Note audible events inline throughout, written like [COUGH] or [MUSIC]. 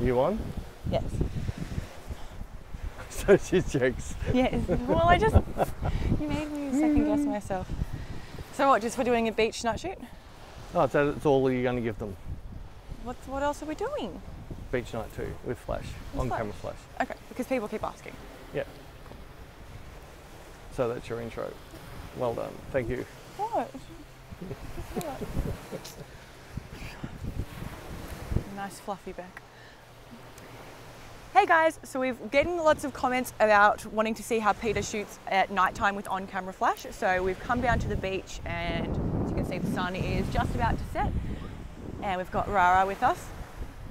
You on? Yes. [LAUGHS] So she checks. Yes. Well, I just you made me second guess [LAUGHS] myself. So what? Just for doing a beach night shoot? Oh, so that's all you're going to give them. What what else are we doing? Beach night two with flash, With on flash? camera flash. Okay, because people keep asking. Yeah. So that's your intro. Well done. Thank you. What? [LAUGHS] nice fluffy back. Hey guys, so we've getting lots of comments about wanting to see how Peter shoots at nighttime with on-camera flash. So we've come down to the beach and as you can see the sun is just about to set. And we've got Rara with us.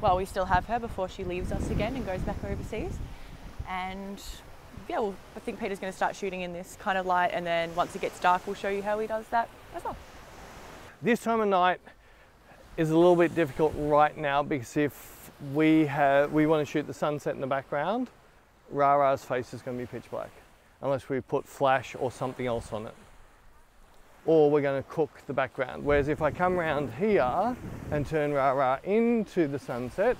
Well, we still have her before she leaves us again and goes back overseas. And yeah, well, I think Peter's going to start shooting in this kind of light and then once it gets dark we'll show you how he does that as well. This time of night is a little bit difficult right now because if we have we want to shoot the sunset in the background, Rara's face is going to be pitch black unless we put flash or something else on it. Or we're going to cook the background. Whereas if I come around here and turn Rara into the sunset,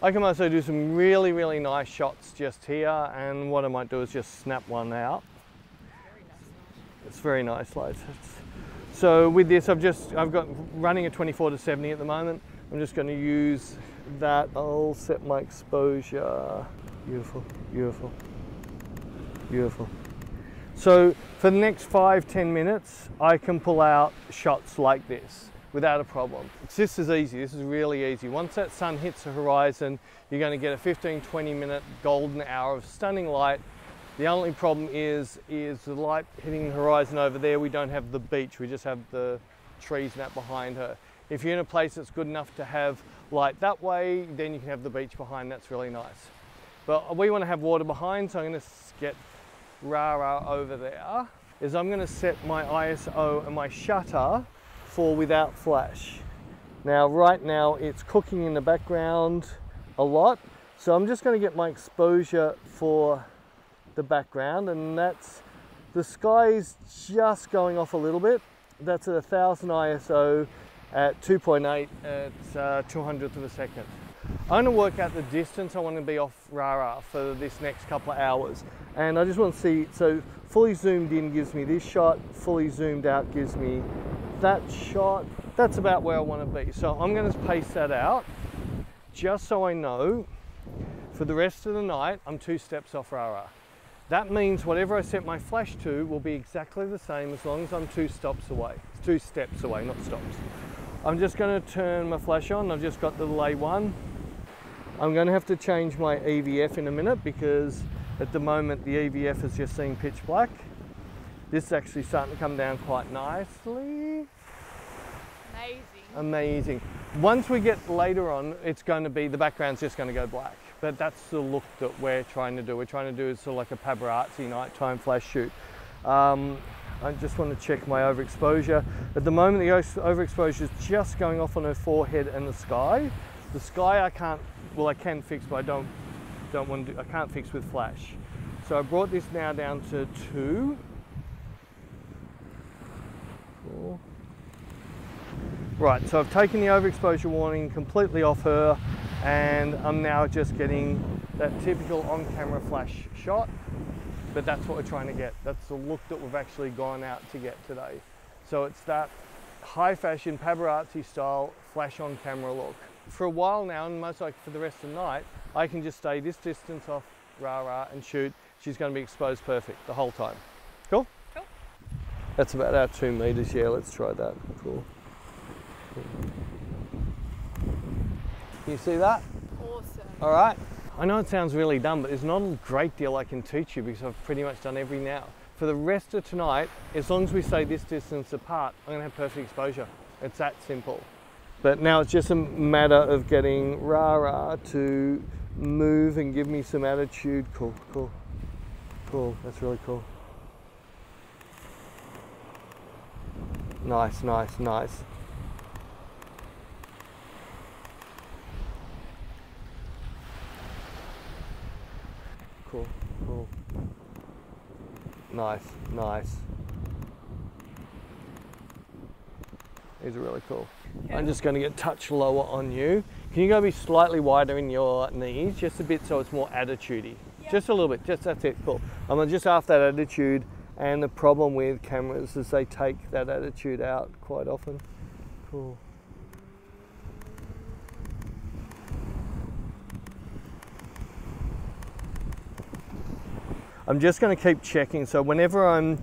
I can also do some really, really nice shots just here. And what I might do is just snap one out. It's very nice light. It's- so with this, I've just, I've got running a 24 to 70 at the moment. I'm just going to use that. I'll set my exposure. Beautiful, beautiful, beautiful. So for the next five, 10 minutes, I can pull out shots like this without a problem. Just as easy, this is really easy. Once that sun hits the horizon, you're gonna get a 15, 20 minute golden hour of stunning light. The only problem is, is the light hitting the horizon over there, we don't have the beach, we just have the trees and that behind her. If you're in a place that's good enough to have light that way, then you can have the beach behind, that's really nice. But we wanna have water behind, so I'm gonna get Rara over there is I'm going to set my ISO and my shutter for without flash. Now right now it's cooking in the background a lot so I'm just going to get my exposure for the background and that's the sky is just going off a little bit. That's at a 1000 ISO at 2.8 at uh, 200th of a second. I'm going to work out the distance I want to be off Rara for this next couple of hours. And I just want to see, so fully zoomed in gives me this shot, fully zoomed out gives me that shot. That's about where I want to be. So I'm going to pace that out just so I know for the rest of the night, I'm two steps off Rara. That means whatever I set my flash to will be exactly the same as long as I'm two stops away, two steps away, not stops. I'm just going to turn my flash on. I've just got the delay one. I'm going to have to change my EVF in a minute because at the moment the EVF is just seeing pitch black. This is actually starting to come down quite nicely. Amazing. Amazing. Once we get later on, it's going to be, the background's just going to go black. But that's the look that we're trying to do. We're trying to do sort of like a paparazzi nighttime flash shoot. Um, I just want to check my overexposure. At the moment, the overexposure is just going off on her forehead and the sky. The sky I can't, well, I can fix, but I don't, don't want to, do, I can't fix with flash. So I brought this now down to two. Four. Right, so I've taken the overexposure warning completely off her and I'm now just getting that typical on-camera flash shot, but that's what we're trying to get. That's the look that we've actually gone out to get today. So it's that high fashion paparazzi style flash on camera look. For a while now, and most like for the rest of the night, I can just stay this distance off Rara and shoot. She's going to be exposed perfect the whole time. Cool? Cool. That's about our two meters. Yeah, let's try that. Cool. Can you see that? Awesome. All right. I know it sounds really dumb, but there's not a great deal I can teach you because I've pretty much done every now. For the rest of tonight, as long as we stay this distance apart, I'm to have perfect exposure. It's that simple. But now it's just a matter of getting Rara to move and give me some attitude. Cool, cool, cool. That's really cool. Nice, nice, nice. Cool. Nice, nice. These are really cool. I'm just going to get touch lower on you Can you go be slightly wider in your knees, just a bit so it's more attitudey? Just a little bit, just that's it, cool. I'm just after that attitude and the problem with cameras is they take that attitude out quite often. Cool. I'm just going to keep checking. So whenever I'm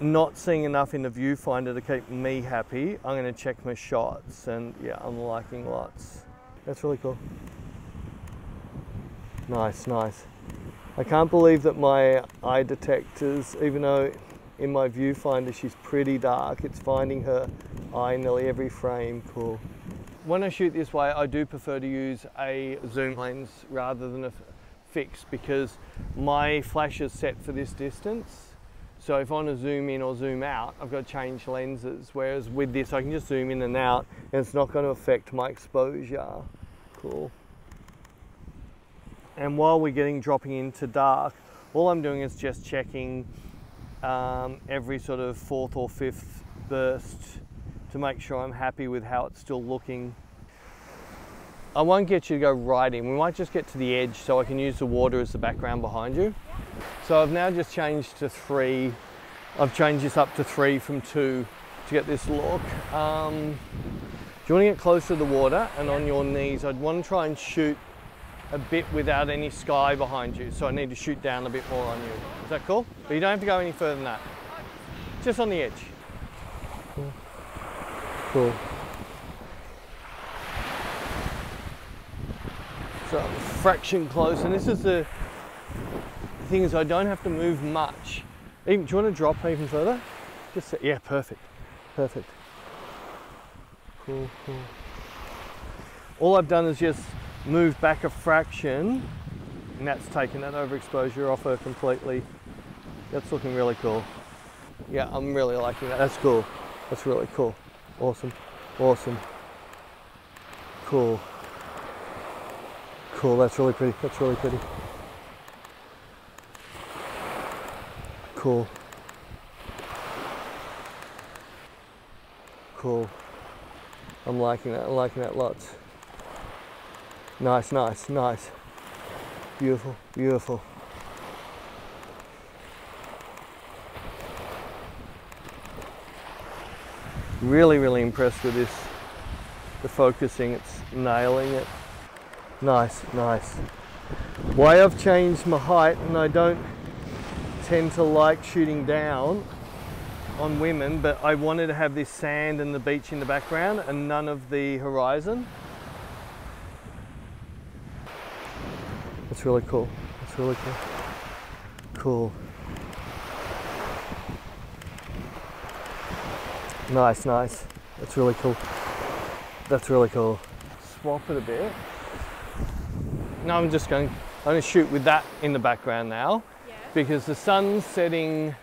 not seeing enough in the viewfinder to keep me happy, I'm going to check my shots. And yeah, I'm liking lots. That's really cool. Nice, nice. I can't believe that my eye detectors, even though in my viewfinder she's pretty dark, it's finding her eye nearly every frame. Cool. When I shoot this way, I do prefer to use a zoom lens rather than a fixed because my flash is set for this distance. So if I want to zoom in or zoom out, I've got to change lenses. Whereas with this, I can just zoom in and out and it's not going to affect my exposure. Cool. And while we're getting dropping into dark, all I'm doing is just checking um, every sort of fourth or fifth burst to make sure I'm happy with how it's still looking I won't get you to go right in. We might just get to the edge so I can use the water as the background behind you. So I've now just changed to three. I've changed this up to three from two to get this look. Um, do you want to get close to the water and on your knees? I'd want to try and shoot a bit without any sky behind you. So I need to shoot down a bit more on you. Is that cool? But you don't have to go any further than that. Just on the edge. Cool. Cool. So fraction close, and this is the thing is I don't have to move much. Even, do you want to drop even further? Just yeah, perfect, perfect. Cool, cool. All I've done is just move back a fraction, and that's taken that overexposure off her completely. That's looking really cool. Yeah, I'm really liking that. That's cool. That's really cool. Awesome, awesome. Cool. Cool, that's really pretty. That's really pretty. Cool. Cool. I'm liking that. I'm liking that lots. Nice, nice, nice. Beautiful, beautiful. Really, really impressed with this. The focusing, it's nailing it. Nice, nice. Why I've changed my height and I don't tend to like shooting down on women, but I wanted to have this sand and the beach in the background and none of the horizon. That's really cool. That's really cool. Cool. Nice, nice. That's really cool. That's really cool. Swap it a bit. Now I'm just going, I'm going to shoot with that in the background now yeah. because the sun's setting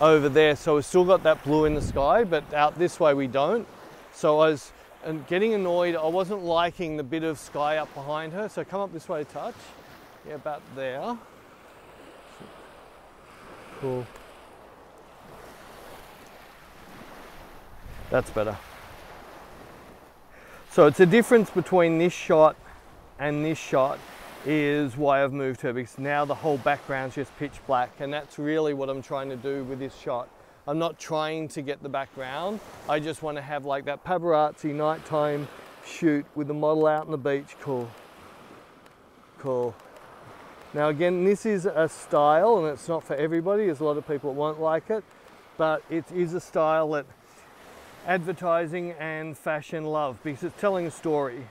over there. So we've still got that blue in the sky, but out this way we don't. So I was and getting annoyed. I wasn't liking the bit of sky up behind her. So come up this way a touch. Yeah, about there. Cool. That's better. So it's a difference between this shot and this shot is why I've moved her because now the whole background's just pitch black and that's really what I'm trying to do with this shot. I'm not trying to get the background. I just want to have like that paparazzi nighttime shoot with the model out on the beach. Cool. Cool. Now again, this is a style and it's not for everybody. There's a lot of people that won't like it, but it is a style that advertising and fashion love because it's telling a story.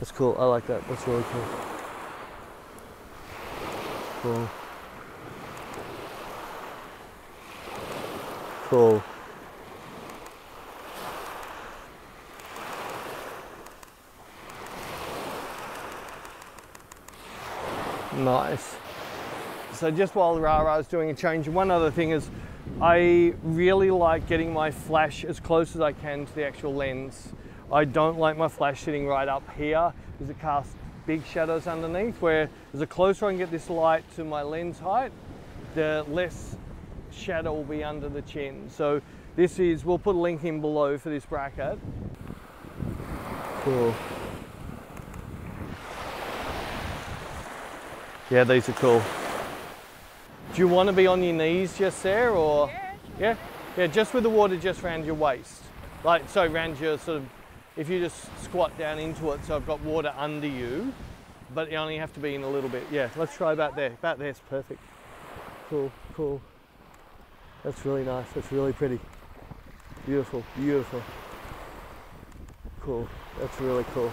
That's cool. I like that. That's really cool. Cool. Cool. Nice. So just while Rara is doing a change, one other thing is I really like getting my flash as close as I can to the actual lens. I don't like my flash sitting right up here because it casts big shadows underneath where the closer I can get this light to my lens height, the less shadow will be under the chin. So this is, we'll put a link in below for this bracket. Cool. Yeah, these are cool. Do you want to be on your knees just there or? Yeah. Yeah, yeah just with the water just around your waist. Like, so around your sort of if you just squat down into it, so I've got water under you, but you only have to be in a little bit. Yeah, let's try about there. About there's perfect. Cool, cool. That's really nice. That's really pretty. Beautiful, beautiful. Cool. That's really cool.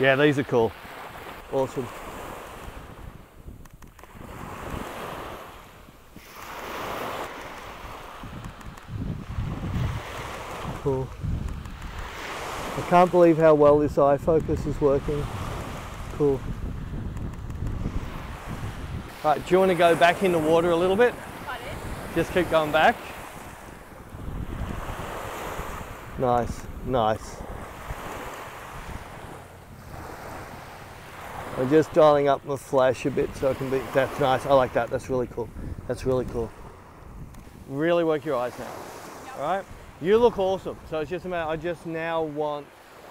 Yeah, these are cool. Awesome. Cool. I can't believe how well this eye focus is working. Cool. Right, do you want to go back in the water a little bit? Just keep going back. Nice, nice. I'm just dialing up my flash a bit so I can be. That's nice. I like that. That's really cool. That's really cool. Really work your eyes now. All right. You look awesome. So it's just a matter. I just now want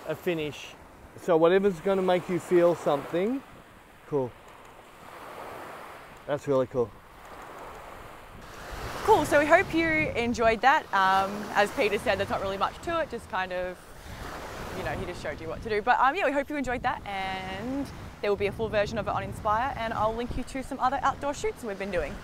a finish. So whatever's going to make you feel something, cool. That's really cool. Cool, so we hope you enjoyed that. Um, as Peter said, there's not really much to it, just kind of, you know, he just showed you what to do. But um, yeah, we hope you enjoyed that and there will be a full version of it on Inspire and I'll link you to some other outdoor shoots we've been doing.